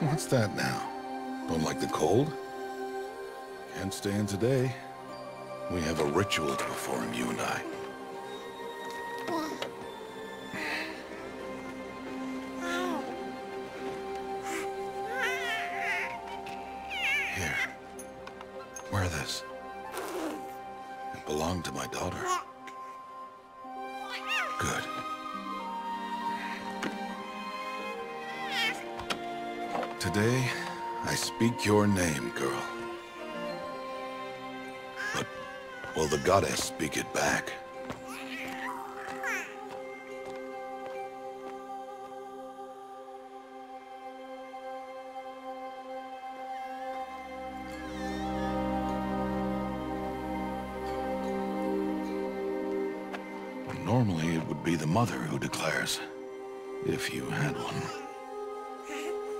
What's that now? Don't like the cold? Can't stand today. We have a ritual to perform, you and I. goddess speak it back? Normally, it would be the mother who declares, if you had one.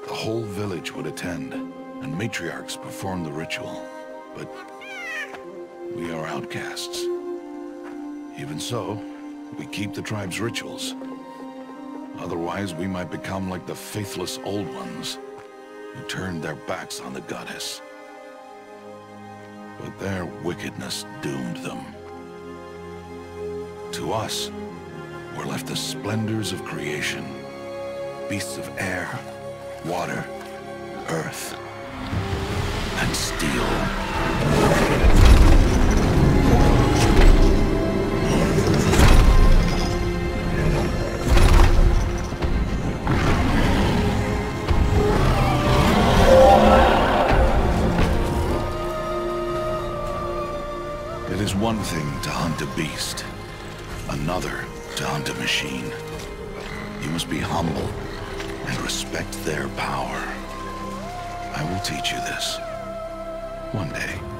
The whole village would attend, and matriarchs perform the ritual. But we are outcasts. Even so, we keep the tribe's rituals. Otherwise, we might become like the faithless Old Ones, who turned their backs on the goddess. But their wickedness doomed them. To us, were left the splendors of creation. Beasts of air, water, earth, and steel. Beast, another to hunt a machine. You must be humble and respect their power. I will teach you this. One day.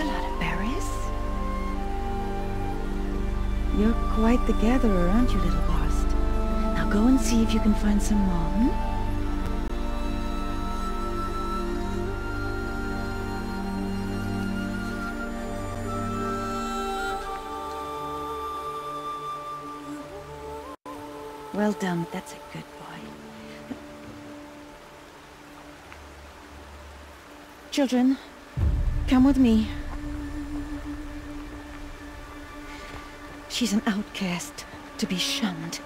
A lot of berries. You're quite the gatherer, aren't you, little Bast? Now go and see if you can find some more, hmm? Well done, that's a good boy. Children, come with me. She's an outcast, to be shunned.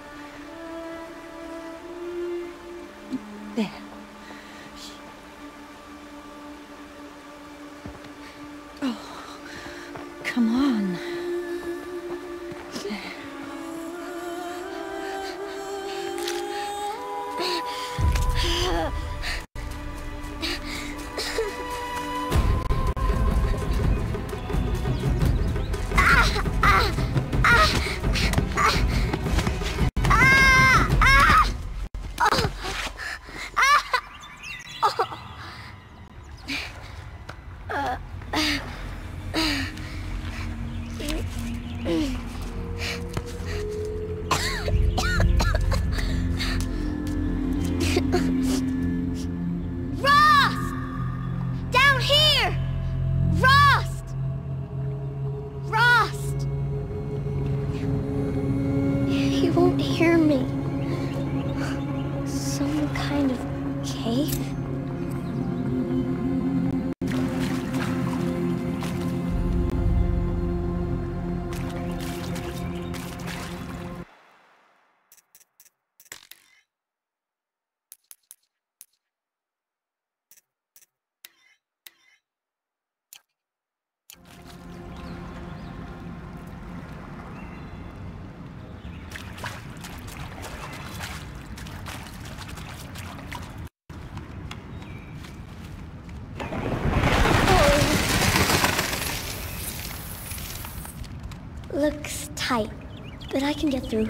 But I can get through.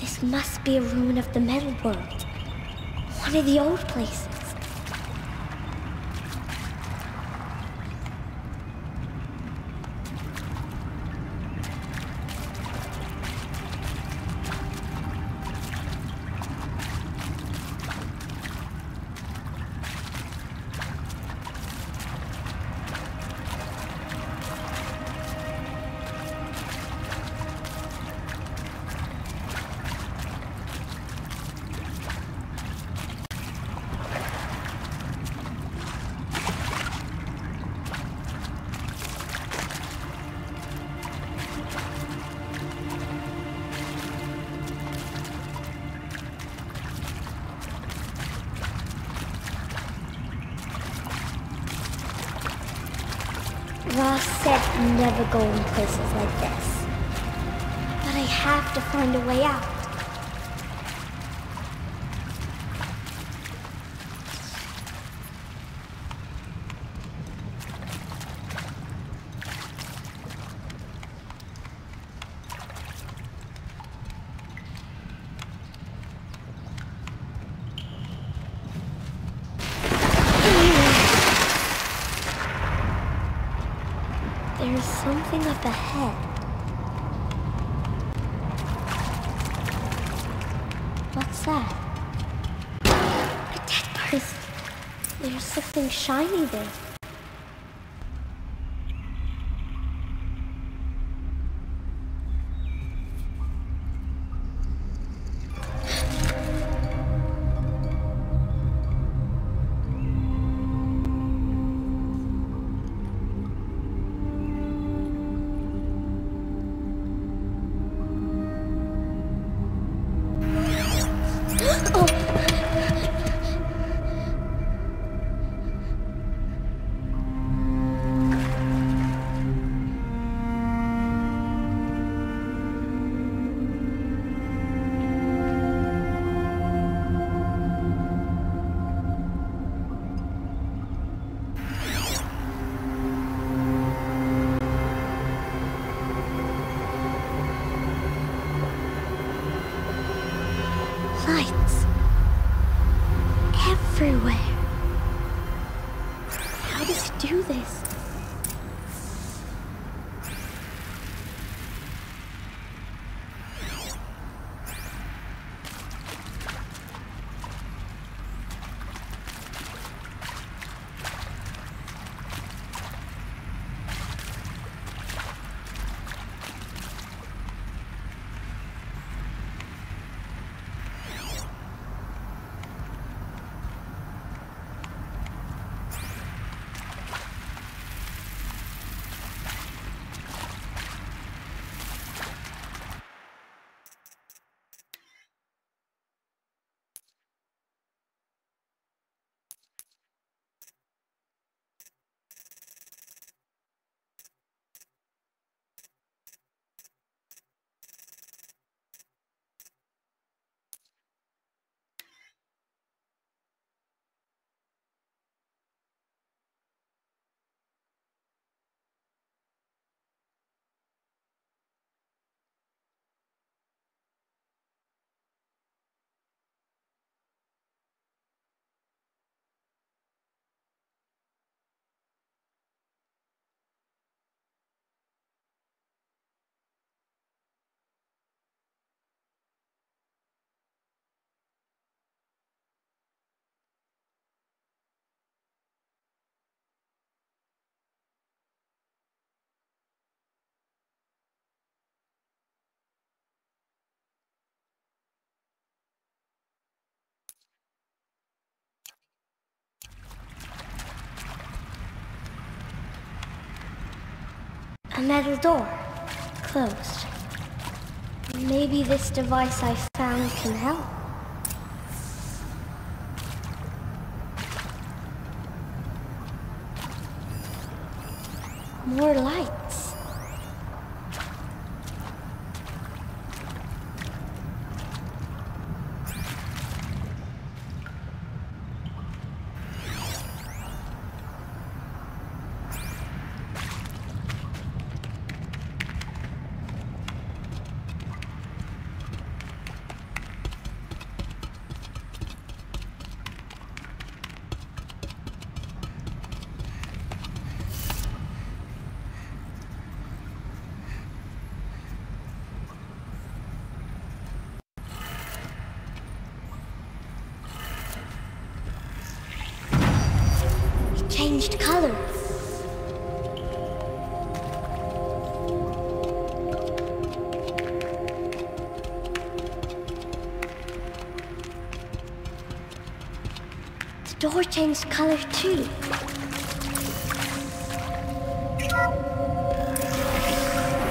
This must be a ruin of the metal world. Of the old places. Something up ahead. What's that? A dead person. There's something shiny there. Metal door. Closed. Maybe this device I found can help. More lights. Color too.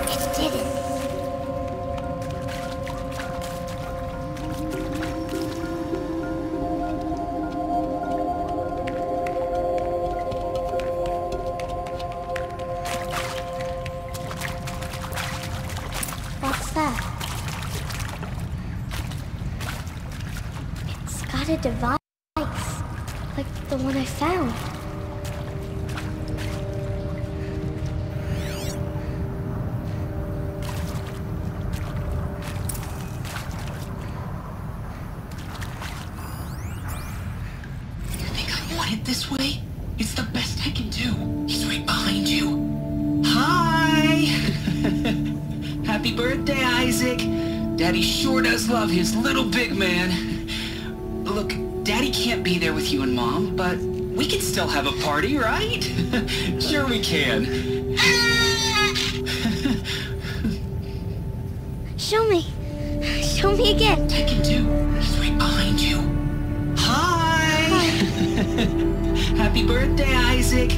It didn't. What's that? It's got a device, his little big man. Look, Daddy can't be there with you and Mom, but we can still have a party, right? sure we can. Show me. Show me again. I can do. He's right behind you. Hi! Happy birthday, Isaac.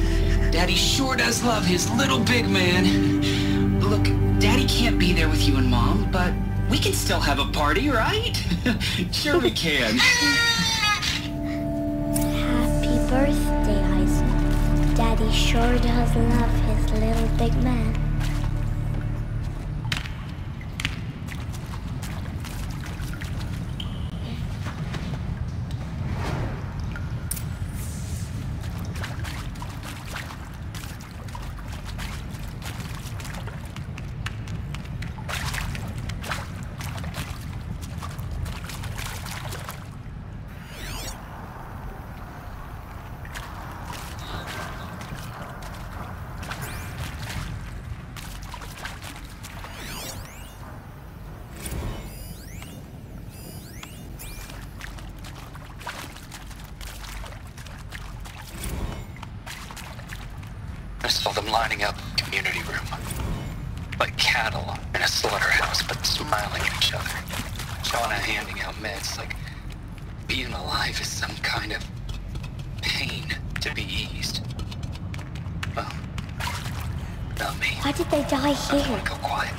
Daddy sure does love his little big man. Look, Daddy can't be there with you and Mom, but we can still have a party, right? sure we can. Happy birthday, Isaac. Daddy sure does love his little big man. I saw them lining up community room. Like cattle in a slaughterhouse, but smiling at each other. Shauna handing out meds like being alive is some kind of pain to be eased. Well, not me. Why did they die I here? want to go quiet.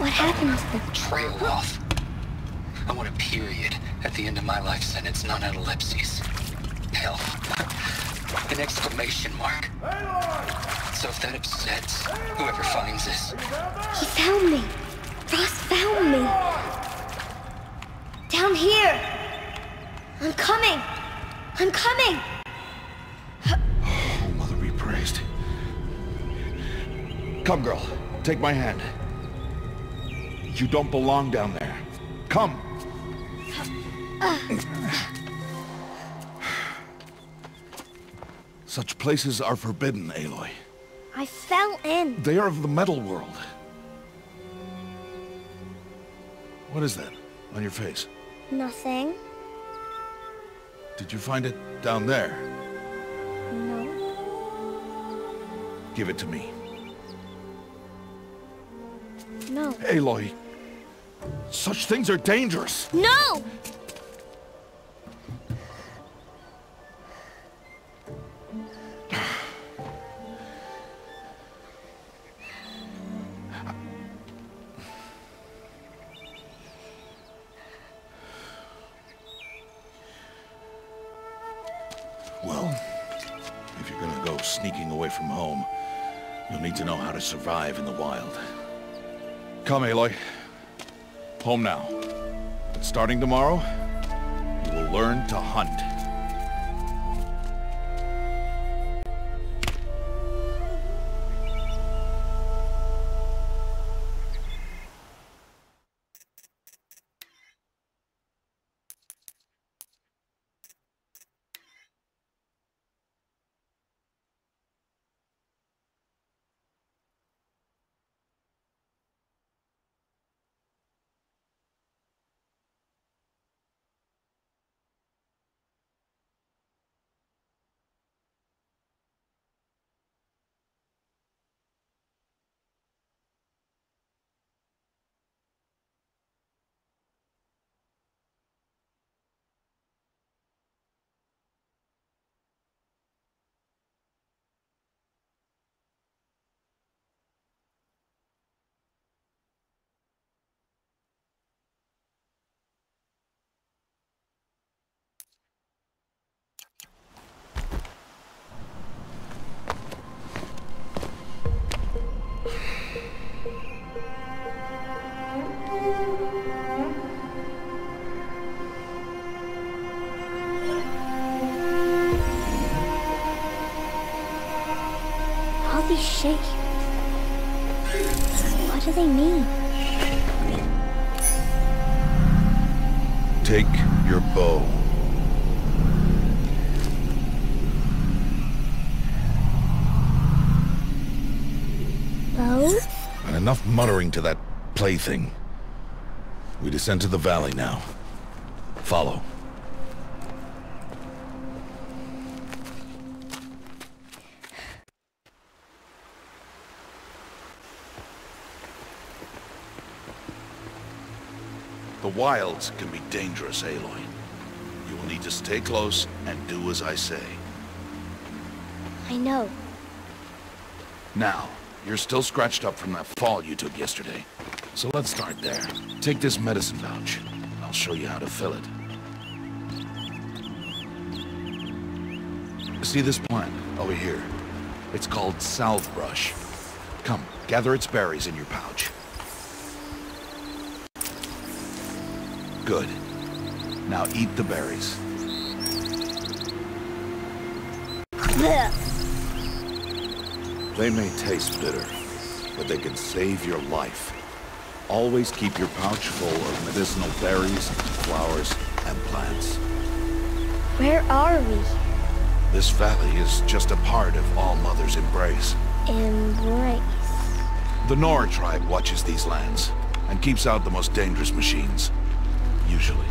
What happened to them? Trail off. I want a period at the end of my life sentence, not an ellipses. Hell, an exclamation mark. So if that upsets whoever finds this, He found me. Rost found me. Down here. I'm coming. I'm coming. Oh, Mother be praised. Come, girl. Take my hand. You don't belong down there. Come. Uh. Such places are forbidden, Aloy. I fell in. They are of the metal world. What is that on your face? Nothing. Did you find it down there? No. Give it to me. No. Aloy, such things are dangerous. No! Starting tomorrow, you will learn to hunt. Muttering to that plaything. We descend to the valley now. Follow. The wilds can be dangerous, Aloy. You will need to stay close and do as I say. I know. Now, you're still scratched up from that fall you took yesterday. So let's start there. Take this medicine pouch. I'll show you how to fill it. See this plant over here? It's called salve brush. Come, gather its berries in your pouch. Good. Now eat the berries. They may taste bitter, but they can save your life. Always keep your pouch full of medicinal berries, flowers, and plants. Where are we? This valley is just a part of All Mother's embrace. Embrace. The Nora tribe watches these lands and keeps out the most dangerous machines. Usually.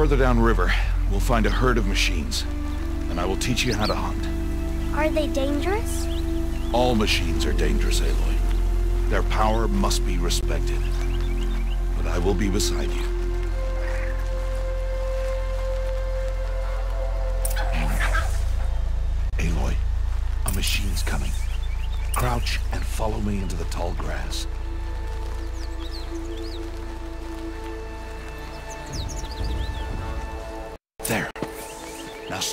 Further downriver, we'll find a herd of machines, and I will teach you how to hunt. Are they dangerous? All machines are dangerous, Aloy. Their power must be respected. But I will be beside you.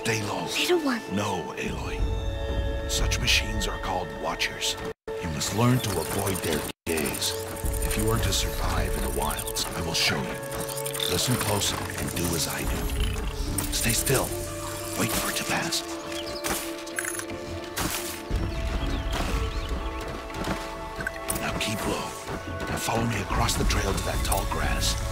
Now stay low. Little one. No, Aloy. Such machines are called Watchers. You must learn to avoid their gaze. If you are to survive in the wilds, I will show you. Listen close and do as I do. Stay still. Wait for it to pass. Now keep low. And follow me across the trail to that tall grass.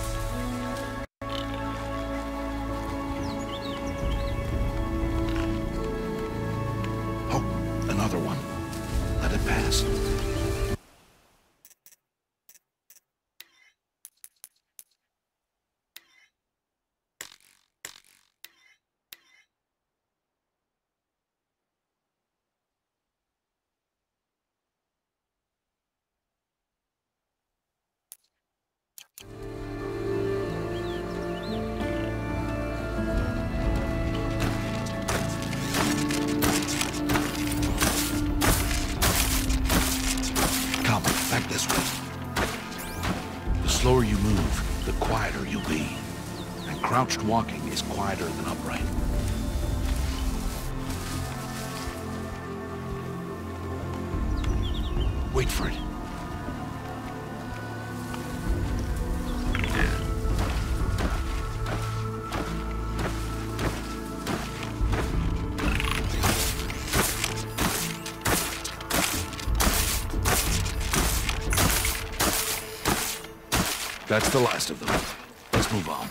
That's the last of them. Let's move on.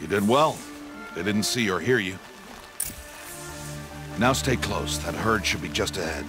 You did well. They didn't see or hear you. Now stay close. That herd should be just ahead.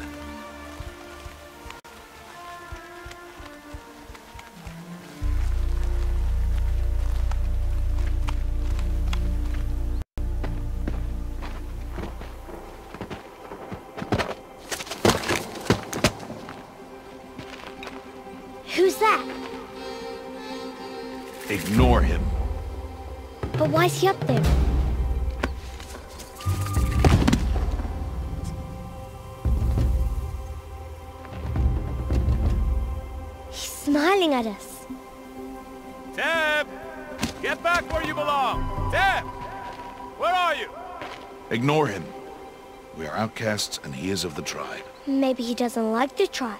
He is of the tribe. Maybe he doesn't like the tribe.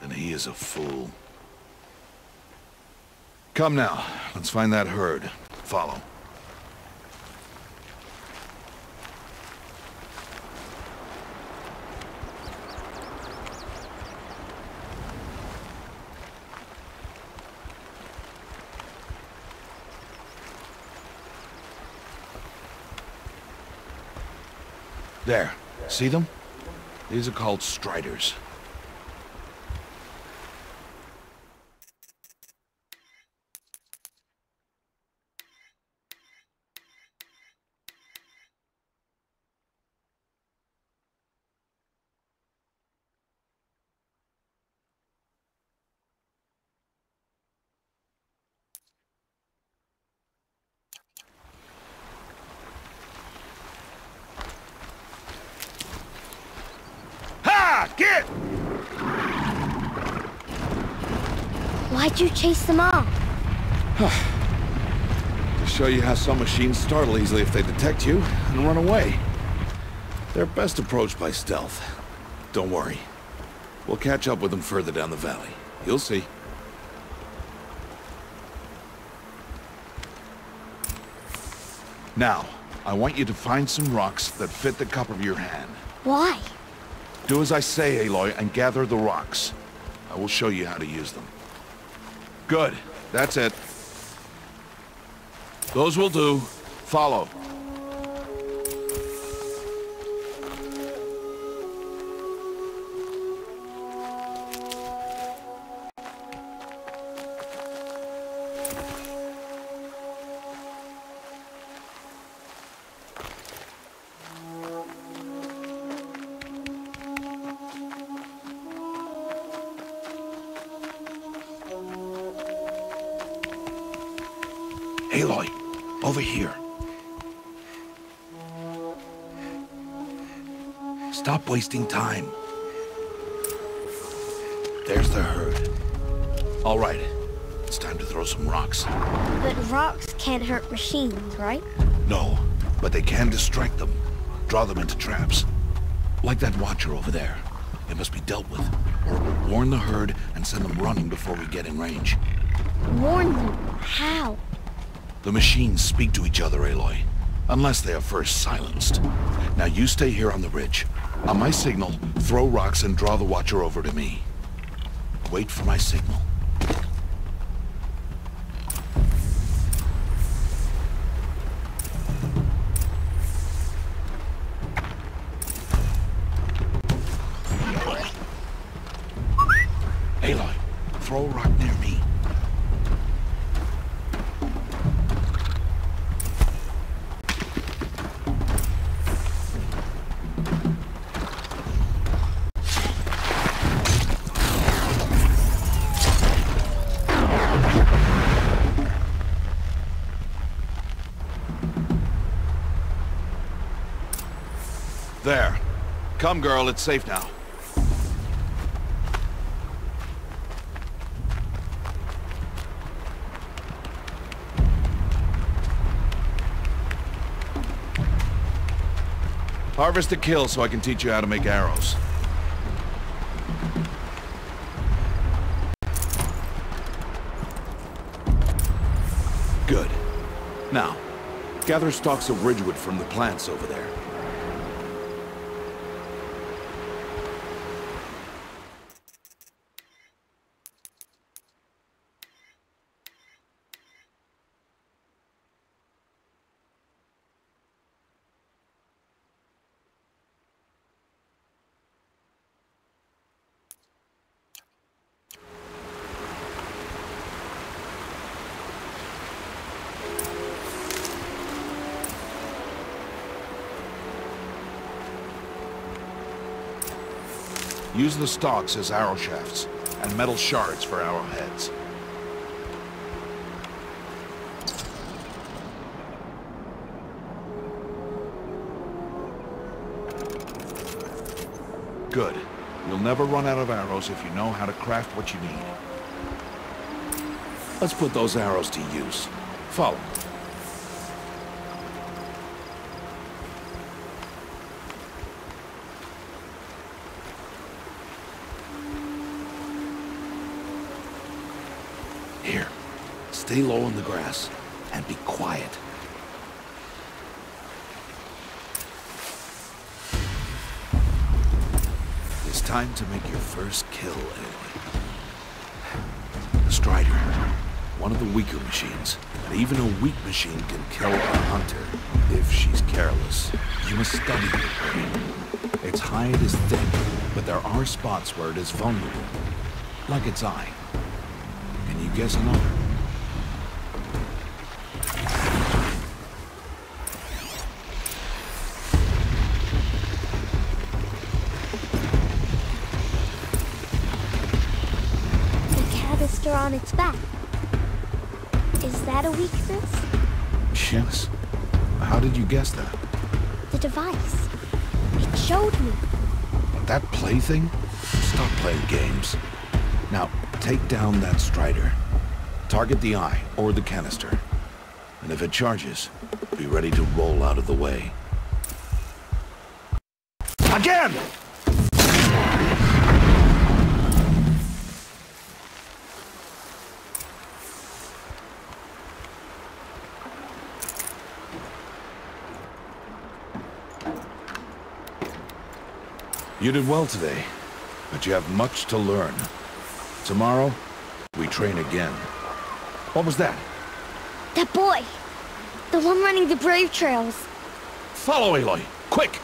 And he is a fool. Come now, let's find that herd. Follow. There. See them? These are called striders. Ha! Get! Why'd you chase them off? To show you how some machines startle easily if they detect you and run away. They're best approached by stealth. Don't worry. We'll catch up with them further down the valley. You'll see. Now, I want you to find some rocks that fit the cup of your hand. Why? Do as I say, Aloy, and gather the rocks. I will show you how to use them. Good. That's it. Those will do. Follow. Wasting time. There's the herd. All right, it's time to throw some rocks. But rocks can't hurt machines, right? No, but they can distract them. Draw them into traps. Like that watcher over there. It must be dealt with, or it will warn the herd and send them running before we get in range. Warn them. How? The machines speak to each other, Aloy. Unless they are first silenced. Now you stay here on the ridge. On my signal, throw rocks and draw the Watcher over to me. Wait for my signal. Come, girl, it's safe now. Harvest a kill so I can teach you how to make arrows. Good. Now, gather stalks of ridgewood from the plants over there. Use the stalks as arrow shafts, and metal shards for arrowheads. Good. You'll never run out of arrows if you know how to craft what you need. Let's put those arrows to use. Follow. Here, stay low in the grass and be quiet. It's time to make your first kill, Aloy. The Strider, one of the weaker machines, but even a weak machine can kill a hunter if she's careless. You must study prey. Its hide is thick, but there are spots where it is vulnerable, like its eye. Can you guess another? Its back. Is that a weakness? Yes. How did you guess that? The device. It showed me. That plaything? Stop playing games. Now, take down that Strider. Target the eye, or the canister. And if it charges, be ready to roll out of the way. Again! You did well today, but you have much to learn. Tomorrow, we train again. What was that? That boy. The one running the brave trails. Follow Aloy, quick!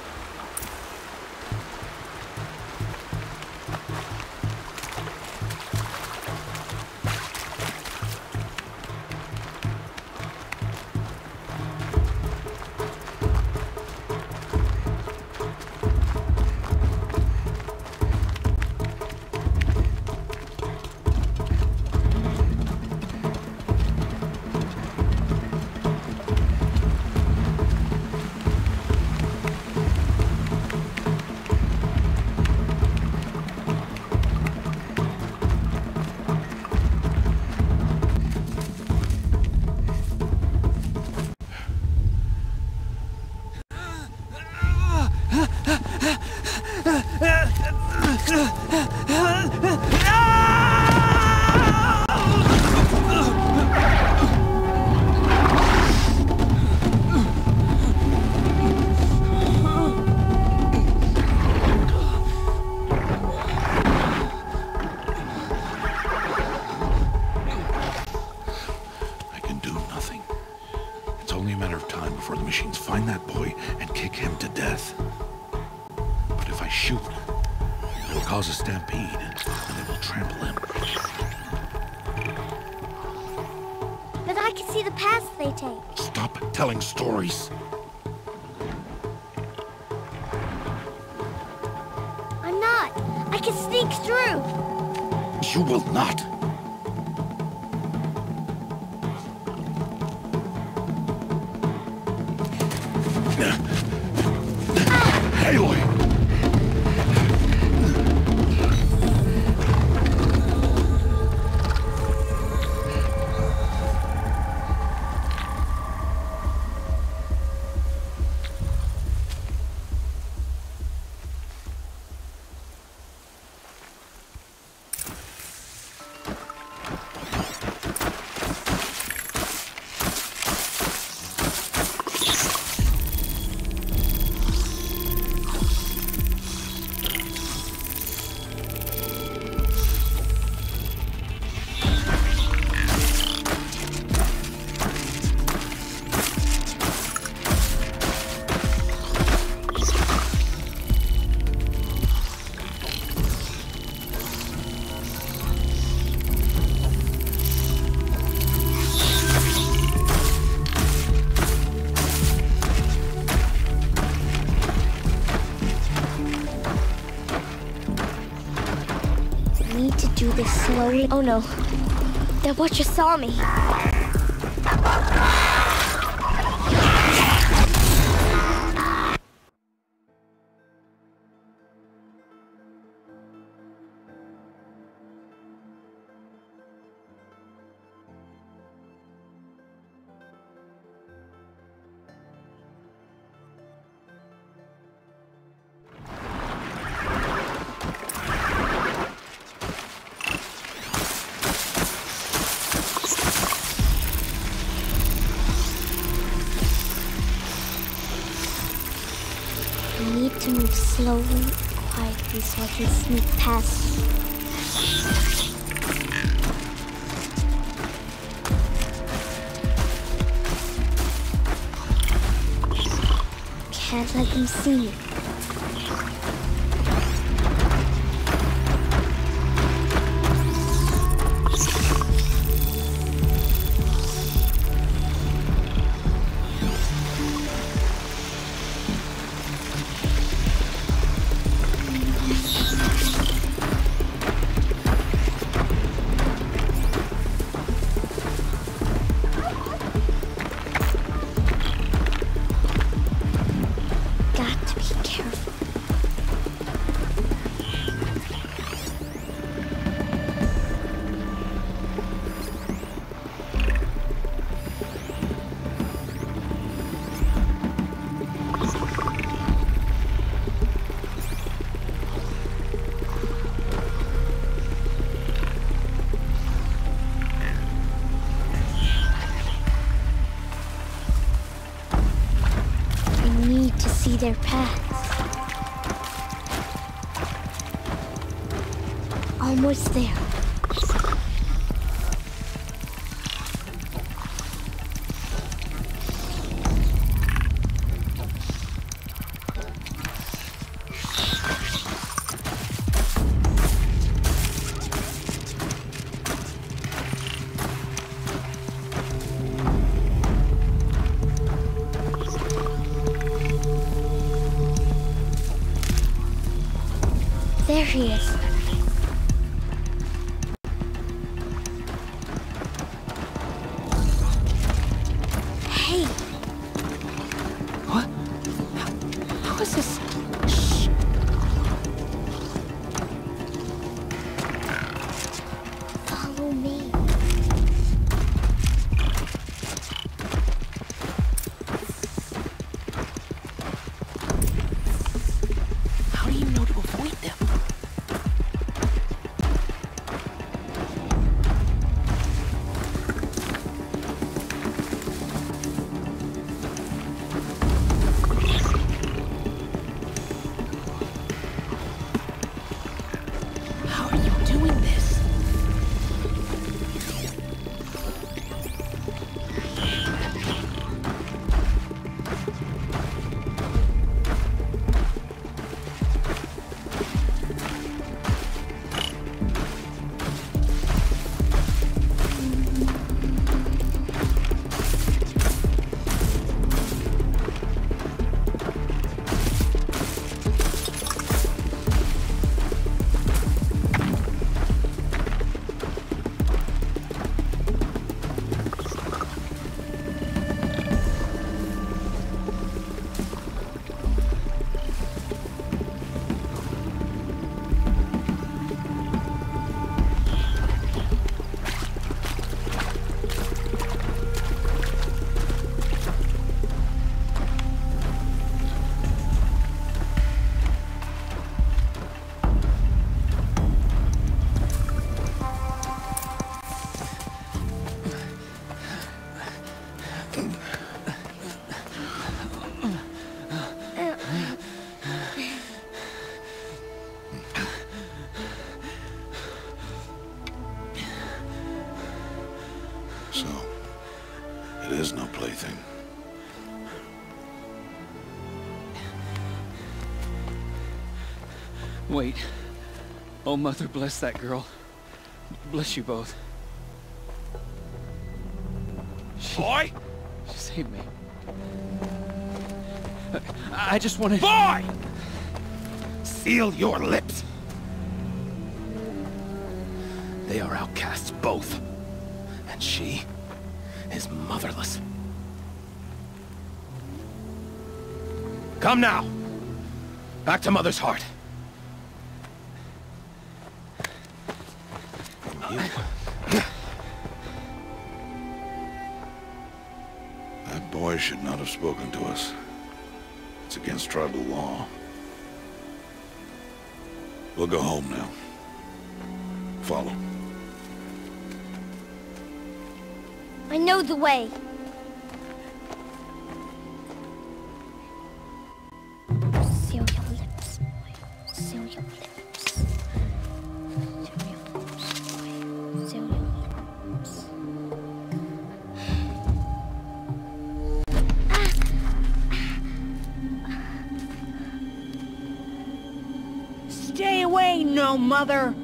Oh no. That watcher saw me. There he is. Hey, What? How is this? Wait. Oh, Mother, bless that girl. Bless you both. She, Boy! she saved me. I, I just wanted... Boy! Seal your lips! They are outcasts, both. And she is motherless. Come now! Back to Mother's Heart. Should not have spoken to us. It's against tribal law. We'll go home now. Follow. I know the way. Seal your lips, boy. Seal your lips. Mother!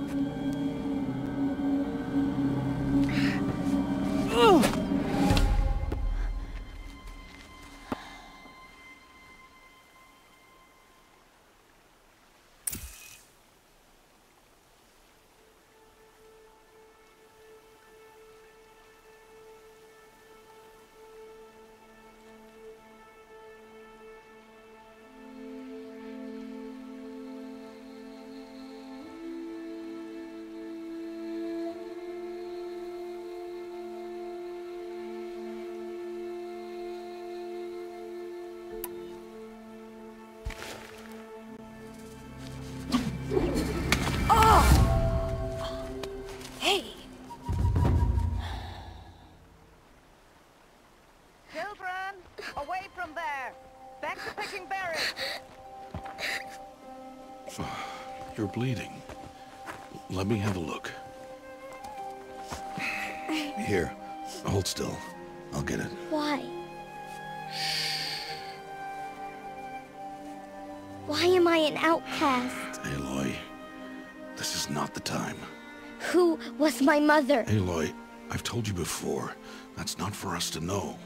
Bleeding. Let me have a look. Here, hold still. I'll get it. Why? Why am I an outcast? Aloy, this is not the time. Who was my mother? Aloy, I've told you before, that's not for us to know.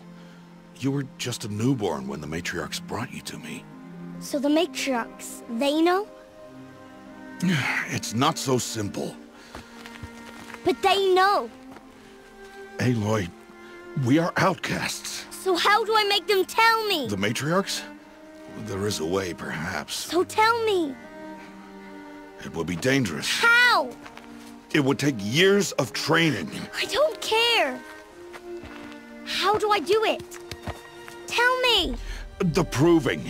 You were just a newborn when the matriarchs brought you to me. So the matriarchs, they know? It's not so simple. But they know. Aloy, we are outcasts. So how do I make them tell me? The matriarchs? There is a way, perhaps. So tell me. It would be dangerous. How? It would take years of training. I don't care. How do I do it? Tell me. The proving.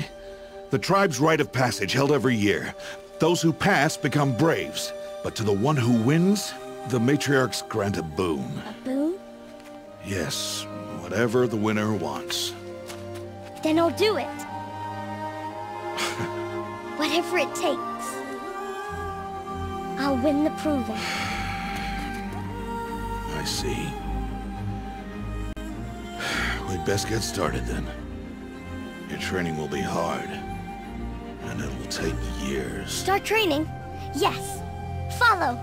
The tribe's rite of passage held every year. Those who pass become braves. But to the one who wins, the matriarchs grant a boon. A boon? Yes, whatever the winner wants. Then I'll do it. Whatever it takes. I'll win the proving. I see. We'd best get started then. Your training will be hard. And it will take years. Start training? Yes. Follow.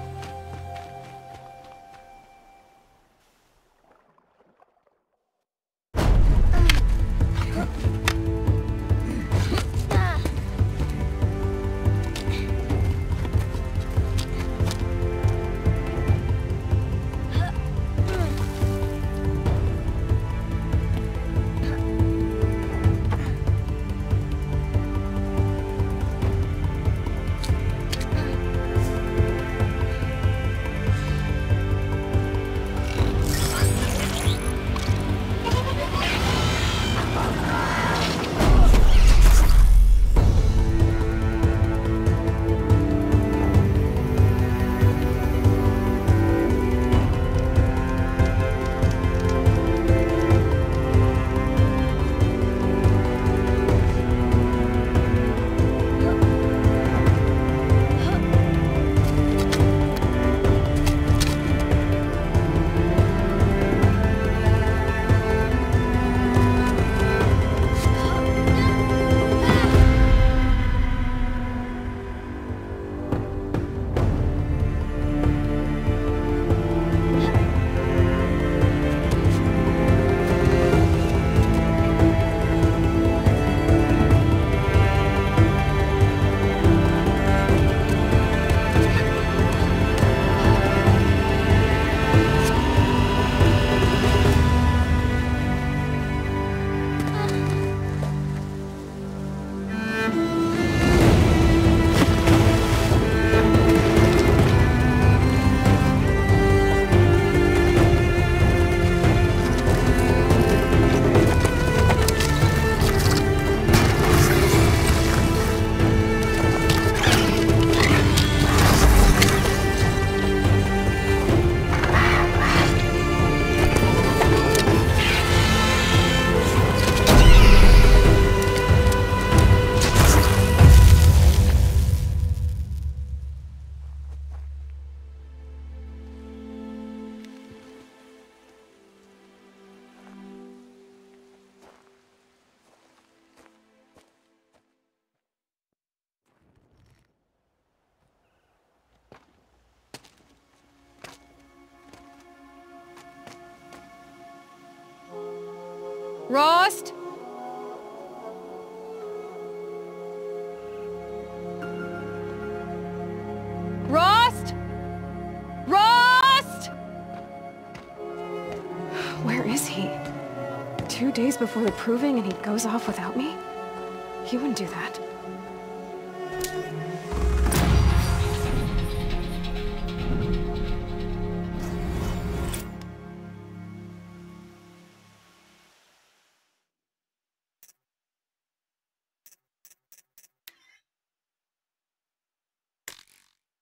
Before the proving and he goes off without me? He wouldn't do that.